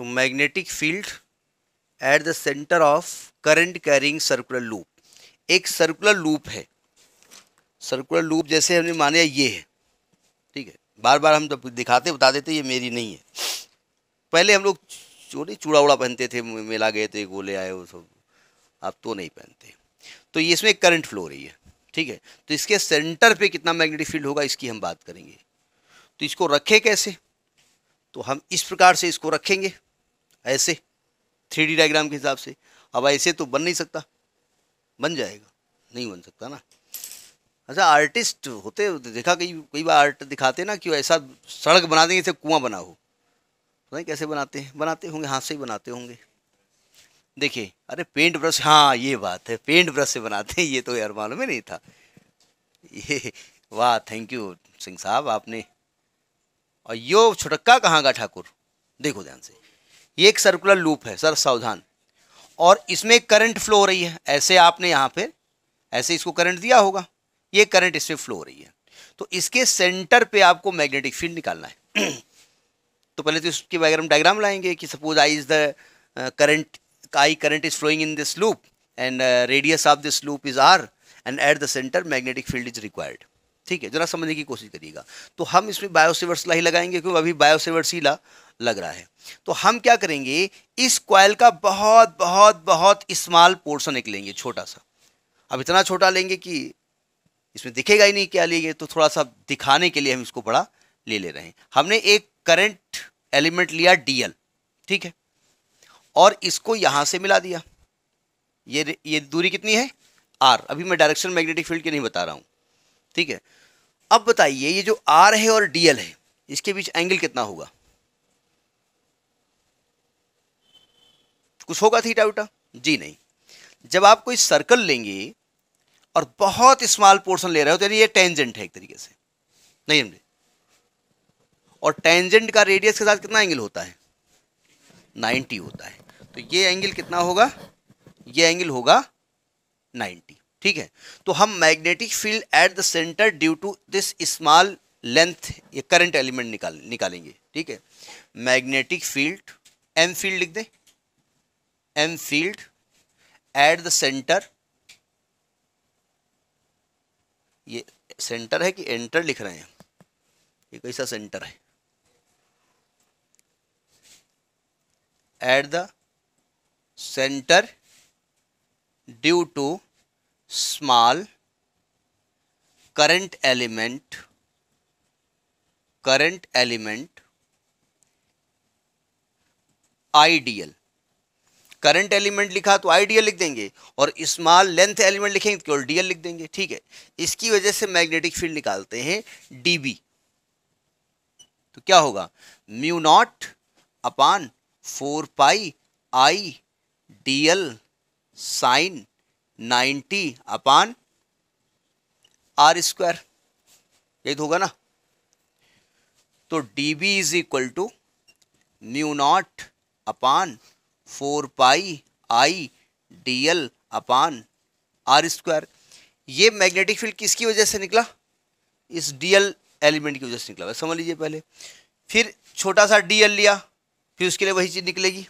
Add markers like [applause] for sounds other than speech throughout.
तो magnetic field at the centre of current carrying circular loop एक circular loop है। Circular loop जैसे हमने माने ये है। ठीक है? बार बार हम जब दिखाते बता देते ये मेरी नहीं है। पहले हम लोग चोरी चूड़ा उड़ा पहनते थे मेला गए थे, गोले आए, वो सब। अब तो नहीं पहनते। तो ये इसमें करंट फ्लो रही है। ठीक है? तो इसके सेंटर पे कितना मैग्नेटिक फ़ील्ड होगा, इसकी हम बात करेंगे। तो इसको रखें कैसे? तो हम इस प्रकार से इसको रखेंगे। ऐसे, थ्री डी डायग्राम के हिसाब से। अब ऐसे तो बन नहीं सकता। बन जाएगा। नहीं बन सकता ना। अच्छा आर्टिस्ट होते, देखा कई कई बार आर्ट दिखाते ना कि ऐसा सड़क बना देंगे, जैसे कुआँ बना हो। पता नहीं कैसे बनाते हैं। बनाते होंगे, हाथ से ही बनाते होंगे। देखिए, अरे पेंट ब्रश हाँ ये बात है। पेंट ब्रश से बनाते हैं, ये तो यार मालूम ही नहीं था। ये, वाह थैंक यू सिंह साहब, आपने। और यो छुटक्का कहाँ का, ठाकुर? देखो ध्यान से। ये एक सर्कुलर लूप है, सर, सावधान। और इसमें करंट फ्लो हो रही है। ऐसे आपने यहाँ पे, ऐसे इसको करंट दिया होगा। ये करंट इसमें फ्लो हो रही है। तो इसके सेंटर पे आपको मैग्नेटिक फ़ील्ड निकालना है। [clears throat] तो पहले तो इसके बारे में डायग्राम लाएँगे कि suppose I is the current I current is flowing in this loop and radius of this loop is R and at the centre magnetic field is required ठीक है? जरा समझने की कोशिश करिएगा। तो हम इसमें बायोसिवर्सला ही लगाएँगे, क्योंकि अभी बायोसिवर्सीला लग रहा है। तो हम क्या करेंगे, इस क्वाइल का बहुत बहुत बहुत स्मॉल पोर्शन एक लेंगे, छोटा सा। अब इतना छोटा लेंगे कि इसमें दिखेगा ही नहीं क्या लिए तो थोड़ा सा दिखाने के लिए हम इसको बड़ा ले ले रहे हैं। हमने एक करंट एलिमेंट लिया डीएल ठीक है? और इसको यहाँ से मिला दिया। ये ये दूरी कितनी है? आर अभी मैं डायरेक्शन मैग्नेटिक फ़ील्ड की नहीं बता रहा हूँ, ठीक है? अब बताइए, ये जो आर है और डीएल है, इसके बीच एंगल कितना होगा? कुछ होगा थीटा उटा जी नहीं। जब आप कोई सर्कल लेंगे और बहुत स्मॉल पोर्शन ले रहे हो तो ये टेंजेंट है एक तरीके से। नहीं समझे और टेंजेंट का रेडियस के साथ कितना एंगल होता है? 90 होता है। तो ये एंगल कितना होगा? ये एंगल होगा 90 ठीक है? तो हम magnetic field at the centre due to this small length ये करंट एलिमेंट निकाल, निकालेंगे। ठीक है? मैग्नेटिक फ़ील्ड एम फ़ील्ड लिख दें। M field at the centre ये सेंटर है कि एंटर लिख रहे हैं? ये कैसा सेंटर है? At the centre due to small current element current element ideal current element लिखा तो आइडियल लिख देंगे और स्मॉल लेंथ एलिमेंट लिखेंगे तो केवल डीएल लिख देंगे, ठीक है? इसकी वजह से मैग्नेटिक फ़ील्ड निकालते हैं डीबी तो क्या होगा? Mu naught upon four pi I dl sine ninety upon R square यही तो होगा ना? तो d B is equal to mu naught upon four pi I d l upon R square. ये मैग्नेटिक फ़ील्ड किसकी वजह से निकला? इस डी एल एलिमेंट की वजह से निकला। समझ लीजिए पहले। फिर छोटा सा डी एल लिया, फिर उसके लिए वही चीज़ निकलेगी।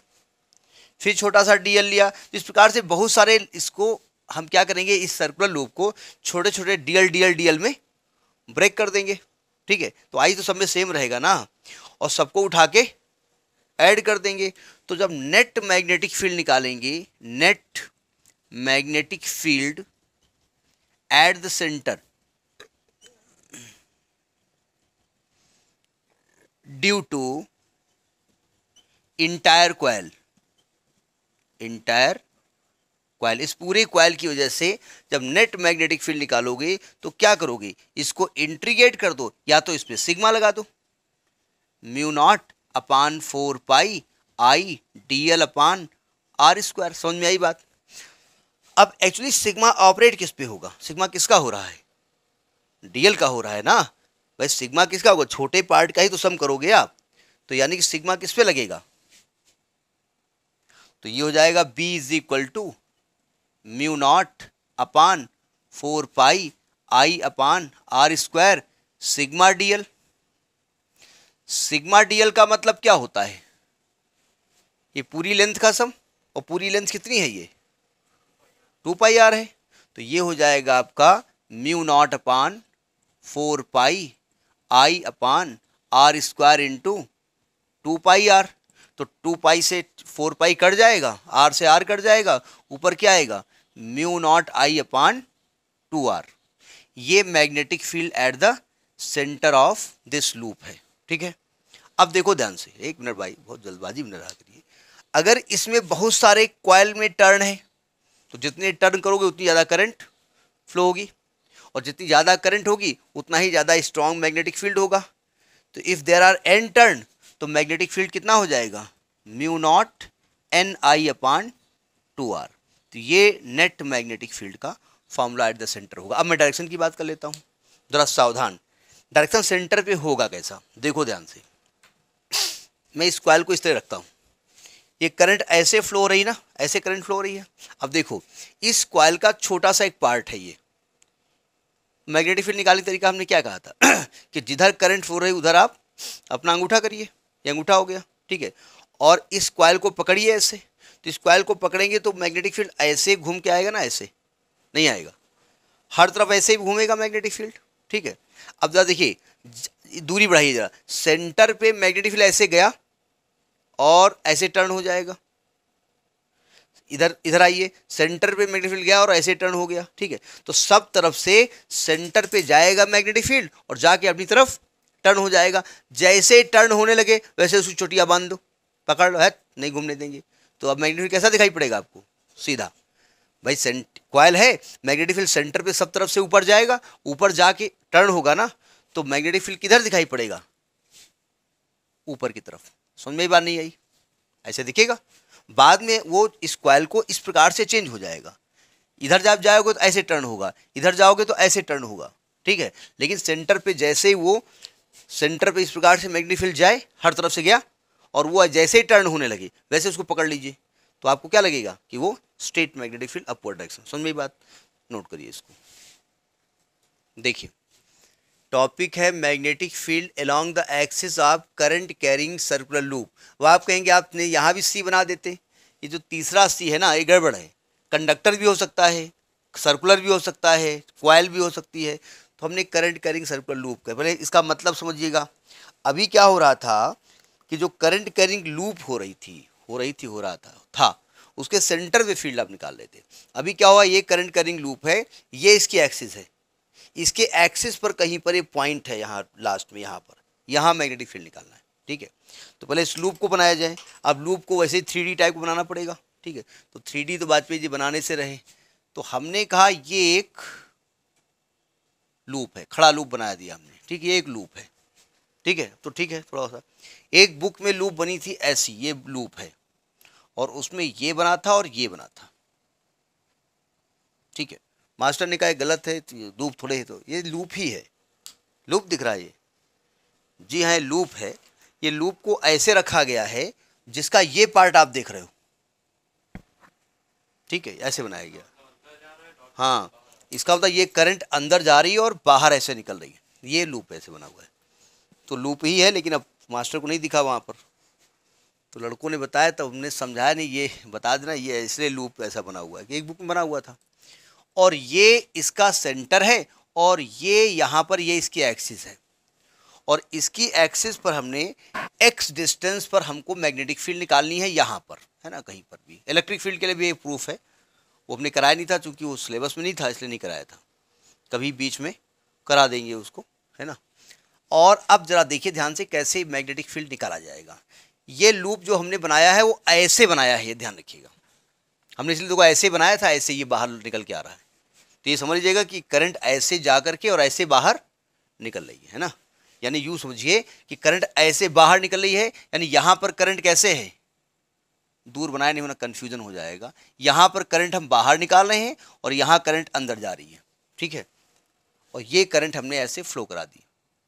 फिर छोटा सा डी एल लिया। तो इस प्रकार से बहुत सारे इसको हम क्या करेंगे, इस सर्कुलर लूप को छोटे छोटे d l d l d l में ब्रेक कर देंगे। ठीक है? तो आई तो सब में सेम रहेगा ना? और सबको उठा के ऐड कर देंगे। तो जब नेट मैग्नेटिक फ़ील्ड निकालेंगे net magnetic field at the centre due to entire coil entire coil इस पूरे क्वाइल की वजह से जब नेट मैग्नेटिक फ़ील्ड निकालोगे तो क्या करोगे? इसको इंट्रीगेट कर दो, या तो इस पर सिग्मा लगा दो। Mu naught upon four pi I d l upon R square समझ में आई बात? अब एक्चुअली सिग्मा ऑपरेट किस पे होगा? सिग्मा किसका हो रहा है? डीएल का हो रहा है ना? भाई सिग्मा किसका होगा? छोटे पार्ट का ही तो सम करोगे आप। तो यानी कि सिग्मा किस पे लगेगा? तो ये हो जाएगा B is equal to mu naught upon four pi I upon R square sigma dl sigma dl का मतलब क्या होता है? ये पूरी लेंथ का सम और पूरी लेंथ कितनी है ये? टू पाई आर है। तो ये हो जाएगा आपका mu naught upon four pi I upon R square into two pi R. तो टू पाई से फोर पाई कट जाएगा, आर से आर कट जाएगा, ऊपर क्या आएगा? Mu naught I upon two R. ये magnetic field at the centre of this loop है, ठीक है? अब देखो ध्यान से, एक मिनट भाई, बहुत जल्दबाजी में रहा करिए अगर इसमें बहुत सारे क्वाइल में टर्न है तो जितने टर्न करोगे उतनी ज़्यादा करंट फ्लो होगी। और जितनी ज़्यादा करंट होगी, उतना ही ज़्यादा स्ट्रॉन्ग मैग्नेटिक फ़ील्ड होगा। तो if there are N turn तो मैग्नेटिक फ़ील्ड कितना हो जाएगा? Mu naught N I upon two R तो ये नेट मैग्नेटिक फ़ील्ड का फॉर्मूला एट द सेंटर होगा। अब मैं डायरेक्शन की बात कर लेता हूँ। जरा सावधान। डायरेक्शन सेंटर पे होगा कैसा? देखो ध्यान से। मैं इस कॉयल को इस तरह रखता हूँ। ये करंट ऐसे फ्लो हो रही ना, ऐसे करंट फ्लो हो रही है। अब देखो, इस क्वाइल का छोटा सा एक पार्ट है ये। मैग्नेटिक फ़ील्ड निकालने तरीका हमने क्या कहा था? [clears throat] कि जिधर करंट फ्लो रही, उधर आप अपना अंगूठा करिए, ये अंगूठा हो गया, ठीक है? और इस क्वाइल को पकड़िए ऐसे। तो इस क्वाइल को पकड़ेंगे तो मैग्नेटिक फ़ील्ड ऐसे घूम के आएगा ना, ऐसे। नहीं आएगा। हर तरफ़ ऐसे ही घूमेगा मैग्नेटिक फ़ील्ड ठीक है? अब जरा देखिए दूरी बढ़ाइए जरा। सेंटर पे मैग्नेटिक फ़ील्ड ऐसे गया और ऐसे टर्न हो जाएगा। इधर इधर आइए सेंटर पे मैग्नेटिक फ़ील्ड गया और ऐसे टर्न हो गया, ठीक है? तो सब तरफ़ से सेंटर पे जाएगा मैग्नेटिक फ़ील्ड और जाके अपनी तरफ़ टर्न हो जाएगा। जैसे टर्न होने लगे, वैसे उसकी चोटियाँ बाँध दो पकड़ लो है नहीं घूमने देंगे। तो अब मैग्नेटिक फ़ील्ड कैसा दिखाई पड़ेगा आपको? सीधा। भाई सेंट क्वाइल है मैग्नेटिक फ़ील्ड सेंटर पे सब तरफ़ से ऊपर जाएगा, ऊपर जाके टर्न होगा ना तो मैग्नेटिक फ़ील्ड किधर दिखाई पड़ेगा? ऊपर की तरफ़। समझ में बात नहीं आई। ऐसे दिखेगा। बाद में वो इस क्वाइल को इस प्रकार से चेंज हो जाएगा। इधर जब जाओगे तो ऐसे टर्न होगा। इधर जाओगे तो ऐसे टर्न होगा। ठीक है? लेकिन सेंटर पे जैसे ही वो सेंटर पे इस प्रकार से मैग्नेटिक फ़ील्ड जाए, हर तरफ़ से गया, और वो जैसे ही टर्न होने लगे, वैसे उसको पकड़ लीजिए। तो आपको क्या लगेगा कि वो straight magnetic field upward direction समझ में बात। नोट करिए इसको। देखिए। टॉपिक है magnetic field along the axis of current carrying circular loop वो आप कहेंगे, आपने यहाँ भी सी बना देते ये जो तीसरा सी है ना, ये गड़बड़ है। कंडक्टर भी हो सकता है सर्कुलर भी हो सकता है क्वाइल भी हो सकती है। तो हमने करंट कैरिंग सर्कुलर लूप कर पहले इसका मतलब समझिएगा। अभी क्या हो रहा था कि जो करंट कैरिंग लूप हो रही थी, हो रही थी, हो रहा था था, उसके सेंटर में फ़ील्ड आप निकाल लेते। अभी क्या हुआ? ये करंट कैरिंग लूप है, ये इसकी एक्सिस है। इसके एक्सिस पर कहीं पर एक पॉइंट है यहाँ लास्ट में यहाँ पर। यहाँ मैग्नेटिक फ़ील्ड निकालना है, ठीक है? तो पहले इस लूप को बनाया जाए। अब लूप को वैसे ही थ्री टाइप को बनाना पड़ेगा, ठीक है? तो थ्री तो वाजपेयी जी बनाने से रहे। तो हमने कहा ये एक लूप है, खड़ा लूप बना दिया हमने, ठीक है? ये एक लूप है, ठीक है? तो ठीक है थोड़ा सा एक बुक में लूप बनी थी ऐसी, ये लूप है। और उसमें ये बना था और ये बना था, ठीक है? मास्टर ने कहा गलत है लूप थोड़े ही तो ये लूप ही है। लूप दिख रहा है ये। जी हाँ लूप है। ये लूप को ऐसे रखा गया है, जिसका ये पार्ट आप देख रहे हो। ठीक है, ऐसे बनाया गया। हाँ इसका मतलब ये करंट अंदर जा रही है और बाहर ऐसे निकल रही है। ये लूप ऐसे बना हुआ है। तो लूप ही है, लेकिन अब मास्टर को नहीं दिखा वहाँ पर। तो लड़कों ने बताया तो हमने समझाया, नहीं, ये बता देना, ये इसलिए लूप ऐसा बना हुआ है कि एक बुक में बना हुआ था। और ये इसका सेंटर है और ये यहाँ पर ये इसकी एक्सिस है। और इसकी एक्सिस पर हमने एक्स डिस्टेंस पर हमको मैग्नेटिक फ़ील्ड निकालनी है यहाँ पर, है ना, कहीं पर भी। इलेक्ट्रिक फ़ील्ड के लिए भी एक प्रूफ है। वो हमने कराया नहीं था क्योंकि वो सिलेबस में नहीं था, इसलिए नहीं कराया था। कभी बीच में करा देंगे उसको, है ना। और अब ज़रा देखिए ध्यान से कैसे मैग्नेटिक फ़ील्ड निकाला जाएगा। ये लूप जो हमने बनाया है, वो ऐसे बनाया है, ये ध्यान रखिएगा। हमने इसलिए देखो ऐसे बनाया था, ऐसे ये बाहर निकल के आ रहा है। तो ये समझ लीजिएगा कि करंट ऐसे जा करके और ऐसे बाहर निकल रही है ना? यानी यूँ समझिए कि करंट ऐसे बाहर निकल रही है, यानी यहाँ पर करंट कैसे है? दूर बनाए नहीं होना कन्फ्यूज़न हो जाएगा। यहाँ पर करंट हम बाहर निकाल रहे हैं और यहाँ करंट अंदर जा रही है। ठीक है? और ये करंट हमने ऐसे फ्लो करा दी।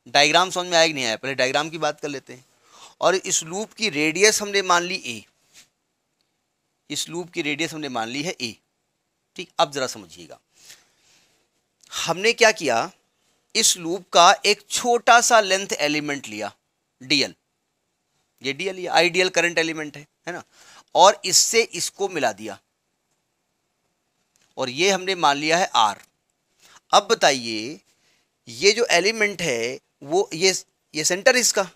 डायग्राम समझ में आएगा नहीं आया? पहले डायग्राम की बात कर लेते हैं। और इस लूप की रेडियस हमने मान ली ए इस लूप की रेडियस हमने मान ली है ए ठीक? अब जरा समझिएगा। हमने क्या किया? इस लूप का एक छोटा सा लेंथ एलिमेंट लिया डीएल ये d l ideal current element है है ना? और इससे इसको मिला दिया। और ये हमने मान लिया है आर अब बताइए, ये जो एलिमेंट है, वो ये ये सेंटर इसका,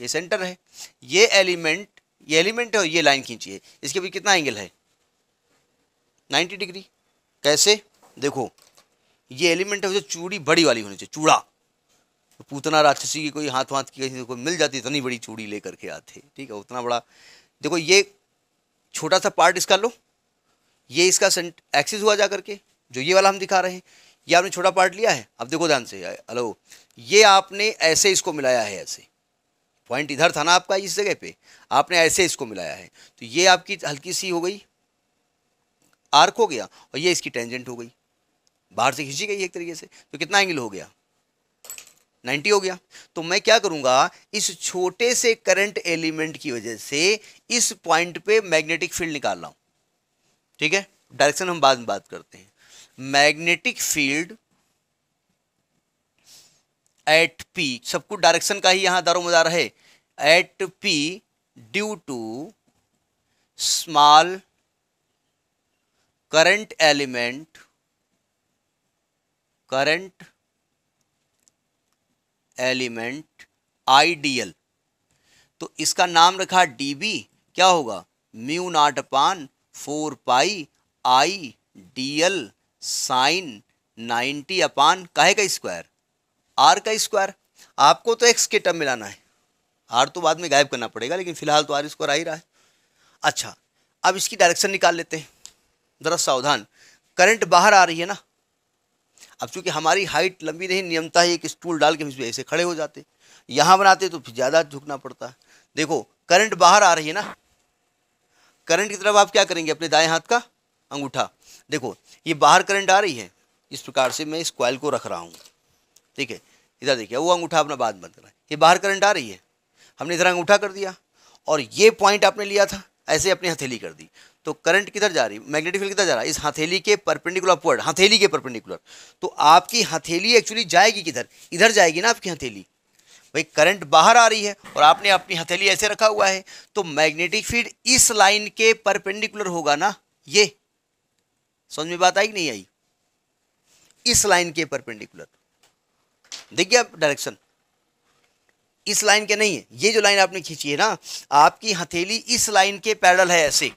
ये सेंटर है। ये एलिमेंट ये एलिमेंट है और ये लाइन खींचिए। इसके भी कितना एंगल है? 90 डिग्री कैसे? देखो ये एलिमेंट है जो चूड़ी बड़ी वाली होनी चाहिए, चूड़ा। तो पूतना राक्षसी की कोई हाथ वाथ की कहीं कोई मिल जाती, इतनी बड़ी चूड़ी लेकर के आते, ठीक है, उतना बड़ा। देखो, ये छोटा सा पार्ट इसका लो, ये इसका सेंट एक्सिस हुआ जा करके जो ये वाला हम दिखा रहे हैं, ये आपने छोटा पार्ट लिया है, अब देखो ध्यान से, हेलो, ये आपने ऐसे इसको मिलाया है, ऐसे। पॉइंट इधर था ना आपका इस जगह पे, आपने ऐसे इसको मिलाया है तो ये आपकी हल्की सी हो गई आर्क हो गया, और ये इसकी टेंजेंट हो गई। बाहर से खींची गई एक तरीके से तो कितना एंगल हो गया? 90 हो गया। तो मैं क्या करूँगा, इस छोटे से करंट एलिमेंट की वजह से इस पॉइंट पे मैग्नेटिक फ़ील्ड निकाल रहा हूँ। ठीक है? डायरेक्शन हम बाद में बात करते हैं। मैग्नेटिक फ़ील्ड एट पी सब कुछ डायरेक्शन का ही यहाँ दारोमदार है। At P due to small current element current element ideal तो इसका नाम रखा डीबी क्या होगा? Mu naught upon four pi I d l sine ninety upon काहे का स्क्वायर आर का स्क्वायर आपको तो एक्स के टर्म मिलाना है। आर तो बाद में गायब करना पड़ेगा, लेकिन फ़िलहाल तो आर स्क्वायर आ ही रहा है। अच्छा अब इसकी डायरेक्शन निकाल लेते हैं। ज़रा सावधान करंट बाहर आ रही है ना? अब चूँकि हमारी हाइट लंबी नहीं, नियमता है एक स्टूल डाल के हम इसमें ऐसे खड़े हो जाते। यहाँ बनाते तो फिर ज़्यादा झुकना पड़ता। है देखो करंट बाहर आ रही है ना? करंट की तरफ़ आप क्या करेंगे? अपने दाएँ हाथ का अंगूठा। देखो, ये बाहर करंट आ रही है। इस प्रकार से मैं इस क्वाइल को रख रहा हूँ। ठीक है? इधर देखिए, वो अंगूठा अपना बाद बंद कर ये बाहर करंट आ रही है। हमने इधर अंगूठा कर दिया। और ये पॉइंट आपने लिया था, ऐसे अपनी हथेली कर दी। तो करंट किधर जा रही? मैग्नेटिक फ़ील्ड किधर जा रहा? है इस हथेली के परपेंडिकुलर अपवर्ड, हथेली के परपेंडिकुलर। तो आपकी हथेली एक्चुअली जाएगी किधर? इधर जाएगी ना आपकी हथेली। भाई, करंट बाहर आ रही है और आपने अपनी हथेली ऐसे रखा हुआ है तो मैग्नेटिक फ़ील्ड इस लाइन के परपेंडिकुलर होगा ना? ये। समझ में बात आई कि नहीं आई? इस लाइन के परपेंडिकुलर। देखिए आप डायरेक्शन इस लाइन के नहीं है। ये जो लाइन आपने खींची है ना, आपकी हथेली इस लाइन के पैरल है ऐसे।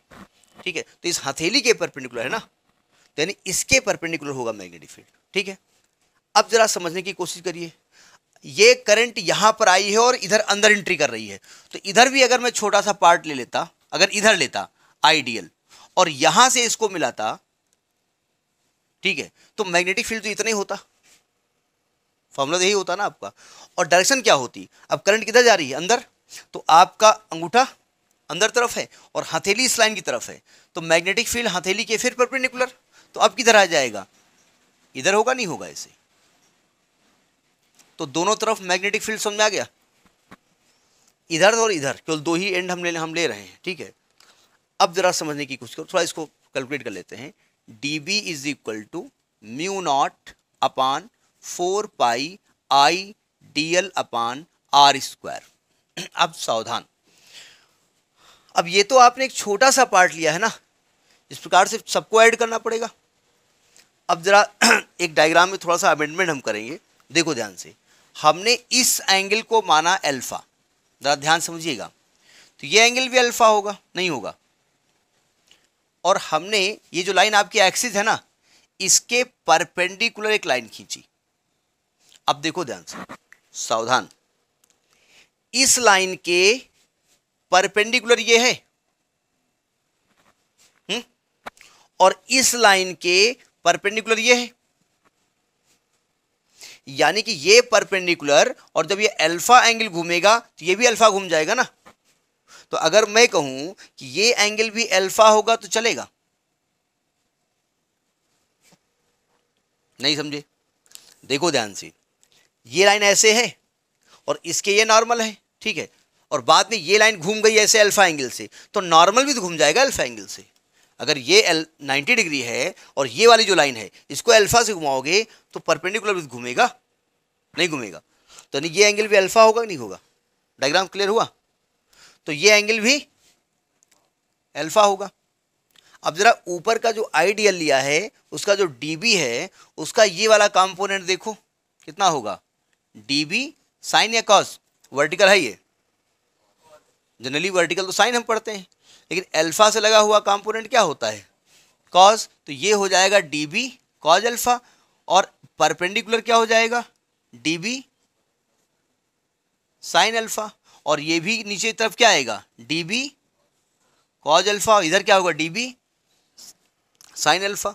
ठीक है? तो इस हथेली के परपेंडिकुलर है ना? तो यानी इसके परपेंडिकुलर होगा मैग्नेटिक फ़ील्ड ठीक है? अब जरा समझने की कोशिश करिए। ये करंट यहाँ पर आई है और इधर अंदर एंट्री कर रही है। तो इधर भी अगर मैं छोटा सा पार्ट ले लेता, अगर इधर लेता आइडियल और यहाँ से इसको मिलाता, ठीक है? तो मैग्नेटिक फ़ील्ड तो इतना ही होता। फॉर्मूला यही होता ना आपका। और डायरेक्शन क्या होती? अब करंट किधर जा रही है? अंदर। तो आपका अंगूठा अंदर तरफ़ है और हथेली इस लाइन की तरफ़ है। तो मैग्नेटिक फ़ील्ड हथेली के फिर परपेंडिकुलर। तो अब किधर आ जाएगा? इधर होगा, नहीं होगा ऐसे तो दोनों तरफ़ मैग्नेटिक फ़ील्ड समझ में आ गया? इधर और इधर, केवल दो ही एंड हम ले हम ले रहे हैं, ठीक है? अब जरा समझने की कोशिश करो, थोड़ा इसको कैलकुलेट कर लेते हैं। D B is equal to mu naught upon four pi I d l upon R square अब सावधान। अब ये तो आपने एक छोटा सा पार्ट लिया है ना? इस प्रकार से सबको ऐड करना पड़ेगा। अब जरा [clears throat] एक डायग्राम में थोड़ा सा अमेंडमेंट हम करेंगे। देखो ध्यान से। हमने इस एंगल को माना अल्फ़ा ज़रा ध्यान समझिएगा। तो ये एंगल भी अल्फ़ा होगा, नहीं होगा? और हमने ये जो लाइन आपकी एक्सिस है ना, इसके परपेंडिकुलर एक लाइन खींची। अब देखो ध्यान से। सावधान। इस लाइन के परपेंडिकुलर ये है। हुँ? और इस लाइन के परपेंडिकुलर ये है। यानी कि ये परपेंडिकुलर और जब ये अल्फ़ा एंगल घूमेगा तो ये भी अल्फ़ा घूम जाएगा ना। तो अगर मैं कहूँ कि ये एंगल भी अल्फ़ा होगा तो चलेगा। नहीं समझे? देखो ध्यान से। ये लाइन ऐसे है और इसके ये नॉर्मल है। ठीक है? और बाद में ये लाइन घूम गई ऐसे अल्फ़ा एंगल से तो नॉर्मल भी तो घूम जाएगा अल्फ़ा एंगल से। अगर ये एल नाइन्टी डिग्री है और ये वाली जो लाइन है, इसको अल्फ़ा से घुमाओगे तो परपेंडिकुलर भी घूमेगा, नहीं घूमेगा। तो नहीं ये एंगल भी अल्फ़ा होगा नहीं होगा? डायग्राम क्लियर हुआ? तो ये एंगल भी अल्फ़ा होगा। अब जरा ऊपर का जो आइडियल लिया है, उसका जो डीबी है, उसका ये वाला कंपोनेंट देखो, कितना होगा? डीबी साइन या कॉस वर्टिकल है ये। जनरली वर्टिकल तो साइन हम पढ़ते हैं, लेकिन अल्फ़ा से लगा हुआ कंपोनेंट क्या होता है? कॉज तो ये हो जाएगा डी बी कॉज अल्फ़ा और परपेंडिकुलर क्या हो जाएगा? डी बी साइन अल्फ़ा और ये भी नीचे की तरफ़ क्या आएगा? डी बी कॉज अल्फ़ा इधर क्या होगा? डी बी साइन अल्फ़ा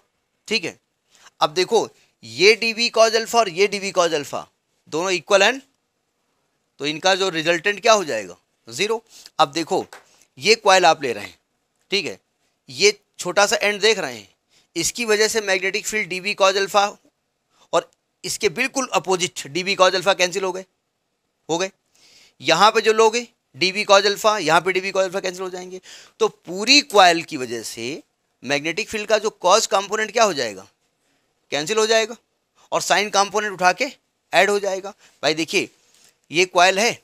ठीक है? अब देखो, ये डी बी कॉज अल्फ़ा और ये डी बी कॉज अल्फ़ा दोनों इक्वल हैं तो इनका जो रिजल्टेंट क्या हो जाएगा? ज़ीरो। अब देखो, ये क्वाइल आप ले रहे हैं, ठीक है? ये छोटा सा एंड देख रहे हैं। इसकी वजह से magnetic field dB cos alpha और इसके बिल्कुल opposite dB cos alpha cancel हो गए हो गए। यहाँ पे जो लोग हैं डीबी कॉज अल्फ़ा यहाँ पे डीबी कॉज अल्फ़ा कैंसिल हो जाएँगे। तो पूरी क्वाइल की वजह से मैग्नेटिक फ़ील्ड का जो कॉज कंपोनेंट क्या हो जाएगा? कैंसिल हो जाएगा और साइन कंपोनेंट उठा के ऐड हो जाएगा। भाई देखिए, ये क्वाइल है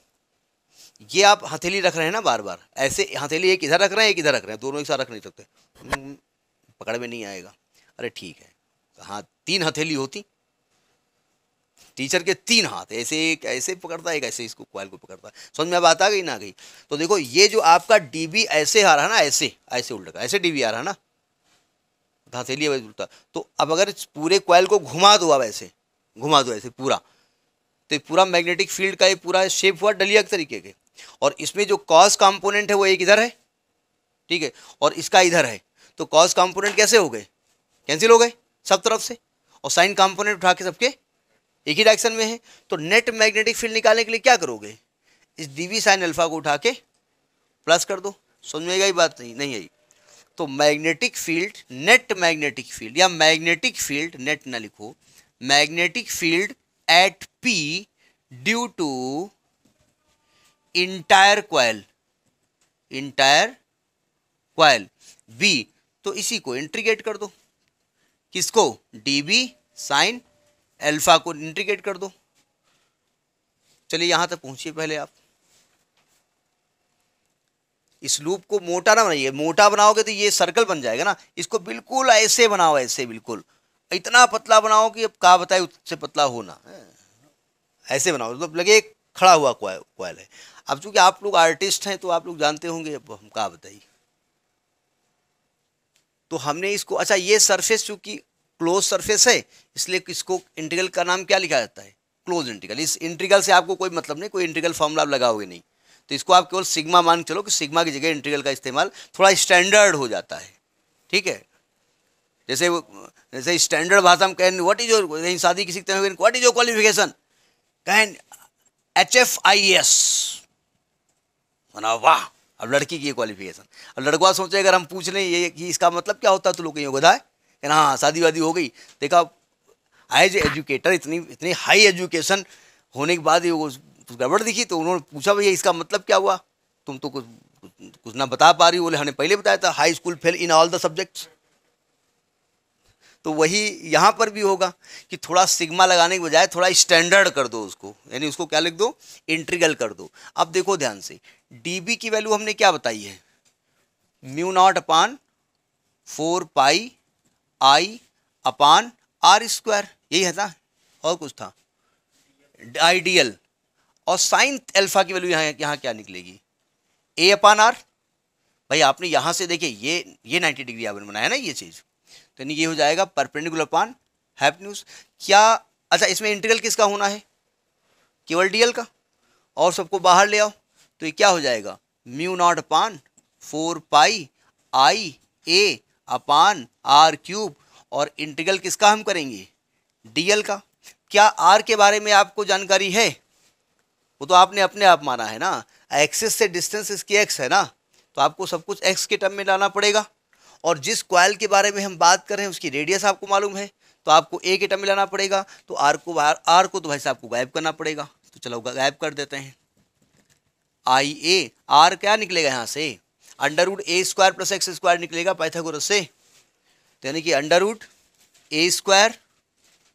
ये आप हथेली रख रहे हैं ना बार बार ऐसे हथेली एक इधर रख रहे हैं, एक इधर रख रहे हैं, दोनों एक साथ रख नहीं सकते। पकड़ में नहीं आएगा। अरे ठीक है। हाँ तीन हथेली होती। टीचर के तीन हाथ, ऐसे एक, ऐसे पकड़ता है एक ऐसे इसको क्वाइल को पकड़ता। है समझ में अब आता गई ना गई? तो देखो, ये जो आपका डीबी ऐसे आ रहा है ना, ऐसे ऐसे उल्टा ऐसे डीबी आ रहा है ना हथेली उल्टा। तो अब अगर पूरे क्वाइल को घुमा दो अब ऐसे, घुमा दो ऐसे पूरा तो पूरा मैग्नेटिक फ़ील्ड का ये पूरा शेप हुआ डलिया तरीके के। और इसमें जो कॉस कंपोनेंट है, वो एक इधर है, ठीक है? और इसका इधर है। तो कॉस कंपोनेंट कैसे हो गए? कैंसिल हो गए सब तरफ़ से? और साइन कंपोनेंट उठा के सबके एक ही डायरेक्शन में है? तो नेट मैग्नेटिक फ़ील्ड निकालने के लिए क्या करोगे? इस डीवी साइन अल्फ़ा को उठा के प्लस कर दो। समझ में ही बात? नहीं नहीं आई। तो magnetic field net magnetic field या मैग्नेटिक फ़ील्ड नेट ना लिखो magnetic field at P due to entire coil entire coil B तो इसी को इंट्रीगेट कर दो। किसको? डी बी साइन एल्फा को इंट्रीगेट कर दो। चलिए यहाँ तक पहुंचिए पहले आप। इस लूप को मोटा ना बनाइए। मोटा बनाओगे तो ये सर्कल बन जाएगा ना। इसको बिल्कुल ऐसे बनाओ, ऐसे बिल्कुल। इतना पतला बनाओ कि अब कहा बताए, उससे पतला होना। ऐसे बनाओ। मतलब लगे खड़ा हुआ क्वाइल है। अब चूँकि आप लोग आर्टिस्ट हैं तो आप लोग जानते होंगे, अब हम कहा बताइए? तो हमने इसको अच्छा ये सरफेस चूँकि क्लोज सरफेस है, इसलिए इसको इंटीग्रल का नाम क्या लिखा जाता है? क्लोज इंटीग्रल इस इंटीग्रल से आपको कोई मतलब नहीं, कोई इंटीग्रल फॉर्मूला आप लगाओगे नहीं। तो इसको आप केवल सिग्मा मान चलो कि सिग्मा की जगह इंटीग्रल का इस्तेमाल थोड़ा स्टैंडर्ड हो जाता है। ठीक है? जैसे जैसे स्टैंडर्ड भाषा में कहें व्हाट इज़ योर शादी किसी व्हाट इज़ योर क्वालिफिकेशन कहें एच एफ़ आई एस वाह, अब लड़की की क्वालिफिकेशन अब लड़का सोचे, अगर हम पूछ लें, ये कि इसका मतलब क्या होता है? तो लोग कहीं बताए कि हाँ शादी वादी हो गई। देखा एज एजुकेटर इतनी इतनी हाई एजुकेशन होने के बाद ही वो गड़बड़ दिखी तो उन्होंने पूछा, भैया, इसका मतलब क्या हुआ? तुम तो कुछ कुछ ना बता पा रही हो, बोले हमने पहले बताया था high school fail in all the subjects तो वही यहाँ पर भी होगा कि थोड़ा सिग्मा लगाने के बजाय थोड़ा स्टैंडर्ड कर दो उसको। यानी उसको क्या लिख दो? इंट्रीगल कर दो। अब देखो ध्यान से डीबी की वैल्यू हमने क्या बताई है? Mu naught upon four pi I upon R square यही है ना? और कुछ था। आइडियल और साइन एल्फा की वैल्यू यहाँ यहाँ क्या निकलेगी? ए अपान आर भाई आपने यहाँ से देखिए, ये ये 90 डिग्री आपने बनाया ना ये चीज़। तो यानी ये हो जाएगा परपेंडिकुलर अपान हैप न्यूज़ क्या अच्छा इसमें इंटीग्रल किसका होना है? केवल डीएल का। और सबको बाहर ले आओ। तो ये क्या हो जाएगा? Mu naught upon four pi I a upon R cube. और इंटीग्रल किसका हम करेंगे? डीएल का। क्या आर के बारे में आपको जानकारी है? वो तो आपने अपने आप माना है ना। एक्सिस से डिस्टेंस इसकी एक्स है ना। तो आपको सब कुछ एक्स के टर्म में लाना पड़ेगा। और जिस क्वाइल के बारे में हम बात कर रहे हैं उसकी रेडियस आपको मालूम है। तो आपको ए के टर्म में लाना पड़ेगा। तो आर को आर, आर को तो भाई साहब को गायब करना पड़ेगा। तो चलो गायब कर देते हैं। आई ए आर क्या निकलेगा यहाँ से? Under root a square plus x square निकलेगा पाइथागोरस से। तो यानी कि under root a square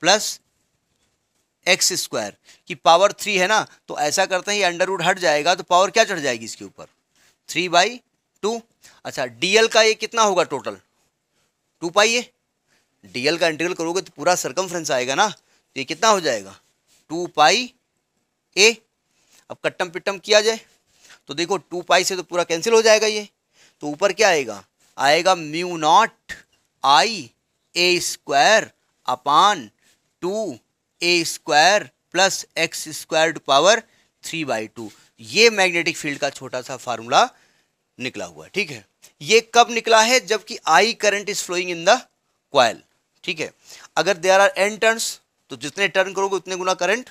plus x square की पावर थ्री है ना तो ऐसा करते हैं ये अंडर रूट हट जाएगा तो पावर क्या चढ़ जाएगी इसके ऊपर? थ्री बाई टू अच्छा डीएल का ये कितना होगा total two pi a dl का इंटीग्रल करोगे तो पूरा सरकमफ्रेंस आएगा ना तो ये कितना हो जाएगा? टू पाई ए अब कट्टम पिट्टम किया जाए। तो देखो, टू पाई से तो पूरा कैंसिल हो जाएगा ये। तो ऊपर क्या आएगा? आएगा mu naught I a square upon two a square plus x square power three by two ये मैग्नेटिक फ़ील्ड का छोटा सा फार्मूला निकला हुआ है, ठीक है? ये कब निकला है? जबकि I current is flowing in the coil ठीक है? अगर देर आर एन टर्न्स तो जितने टर्न करोगे उतने गुना करंट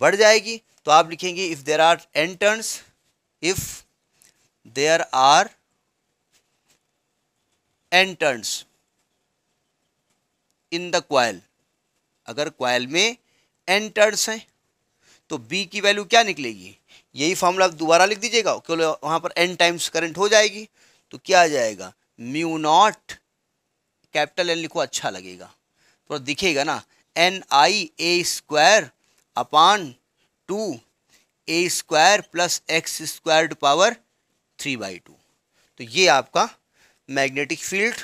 बढ़ जाएगी। तो आप लिखेंगे if there are N turns if there are N turns in the coil अगर क्वाइल में एन टर्न्स हैं तो बी की वैल्यू क्या निकलेगी? यही फॉर्मूला आप दोबारा लिख दीजिएगा केवल वहाँ पर एन टाइम्स करंट हो जाएगी तो क्या आ जाएगा? म्यू नॉट कैपिटल एन लिखो अच्छा लगेगा। तो दिखेगा ना? N I a square upon two a square plus x square power three by two तो ये आपका magnetic field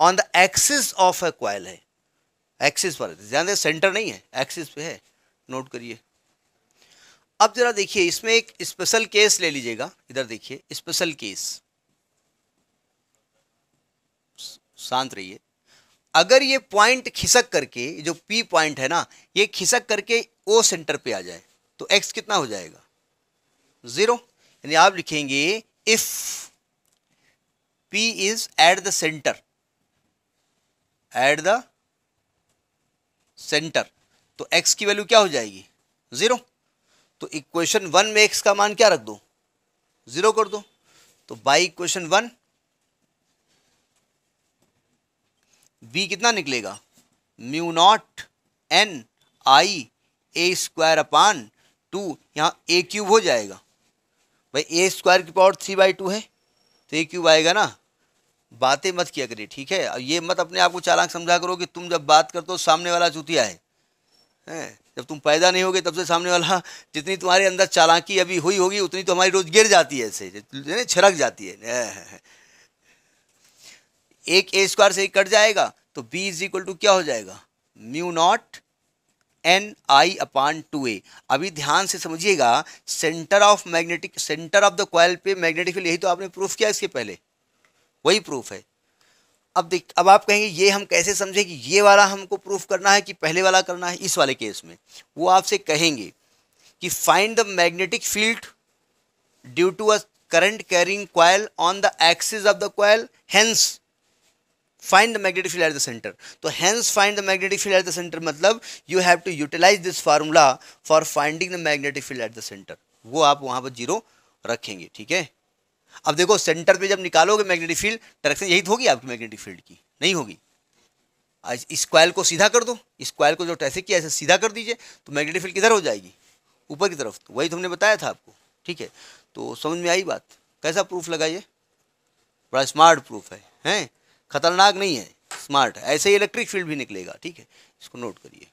on the axis of a coil है। एक्सिस पर ध्यान सेंटर नहीं है एक्सिस पे है। नोट करिए। अब जरा देखिए, इसमें एक स्पेशल केस ले लीजिएगा। इधर देखिए स्पेशल केस शांत रहिए। अगर ये पॉइंट खिसक करके जो पी पॉइंट है ना, ये खिसक करके ओ सेंटर पे आ जाए। तो एक्स कितना हो जाएगा? ज़ीरो यानी आप लिखेंगे if P is at the centre at the centre तो एक्स की वैल्यू क्या हो जाएगी? ज़ीरो तो इक्वेशन वन में एक्स का मान क्या रख दो? ज़ीरो कर दो. तो बाई इक्वेशन वन बी कितना निकलेगा? Mu naught N I a square upon two, यहाँ ए क्यूब हो जाएगा। भाई ए स्क्वायर की पावर थ्री बाई टू है तो ए क्यूब आएगा ना। बातें मत किया करिए, ठीक है? और ये मत अपने आप को चालाक समझा करो कि तुम जब बात करते हो, सामने वाला चूतिया है। हैं? जब तुम पैदा नहीं होगे, तब से सामने वाला [laughs] जितनी तुम्हारे अंदर चालाकी अभी हुई होगी, उतनी तो हमारी रोज गिर जाती है ऐसे छिड़क जाती है। एक ए स्क्वायर से ही कट जाएगा तो बी इज़ इक्वल टू क्या हो जाएगा? Mu naught N I upon two a अभी ध्यान से समझिएगा centre of magnetic centre of the coil पे मैग्नेटिक फ़ील्ड यही तो आपने प्रूफ किया इसके पहले। वही प्रूफ है। अब देख, अब आप कहेंगे, ये हम कैसे समझे कि ये वाला हमको प्रूफ करना है कि पहले वाला करना है, इस वाले केस में? वो आपसे कहेंगे कि find the magnetic field due to a current carrying coil on the axis of the coil hence find the magnetic field at the centre तो hence find the magnetic field at the centre मतलब you have to utilise this formula for finding the magnetic field at the centre वो आप वहाँ पर zero रखेंगे, ठीक है? अब देखो सेंटर पे जब निकालोगे मैग्नेटिक फ़ील्ड डायरेक्शन यही तो होगी आपकी मैग्नेटिक फ़ील्ड की, नहीं होगी। आज इस क्वाइल को सीधा कर दो, इस क्वाइल को जो ऐसे किया ऐसे सीधा कर दीजिए तो मैग्नेटिक फ़ील्ड किधर हो जाएगी? ऊपर की तरफ़ तो वही तो हमने बताया था आपको, ठीक है? तो समझ में आई बात? कैसा प्रूफ लगाइए? बड़ा स्मार्ट प्रूफ है, हैं? खतरनाक नहीं है स्मार्ट है। ऐसे ही इलेक्ट्रिक फ़ील्ड भी निकलेगा, ठीक है? इसको नोट करिए।